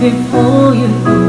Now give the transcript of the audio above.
before you.